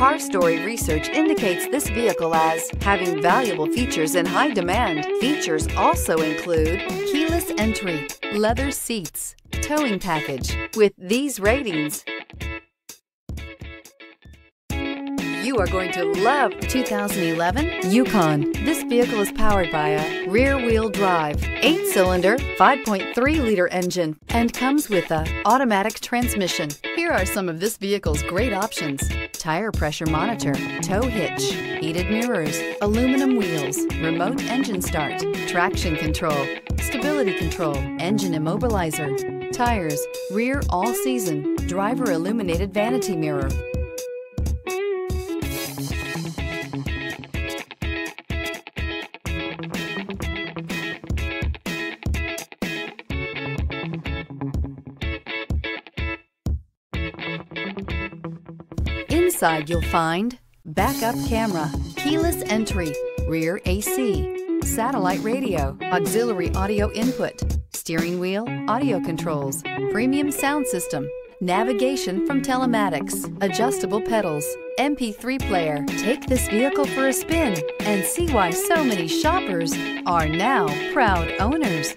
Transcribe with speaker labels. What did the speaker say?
Speaker 1: Car Story research indicates this vehicle as having valuable features in high demand. Features also include keyless entry, leather seats, towing package. With these ratings, you are going to love 2011 Yukon. This vehicle is powered by a rear-wheel drive, 8-cylinder, 5.3-liter engine, and comes with a automatic transmission. Here are some of this vehicle's great options. Tire pressure monitor, tow hitch, heated mirrors, aluminum wheels, remote engine start, traction control, stability control, engine immobilizer, tires, rear all-season, driver illuminated vanity mirror, Inside you'll find backup camera, keyless entry, rear AC, satellite radio, auxiliary audio input, steering wheel, audio controls, premium sound system, navigation from telematics, adjustable pedals, MP3 player. Take this vehicle for a spin and see why so many shoppers are now proud owners.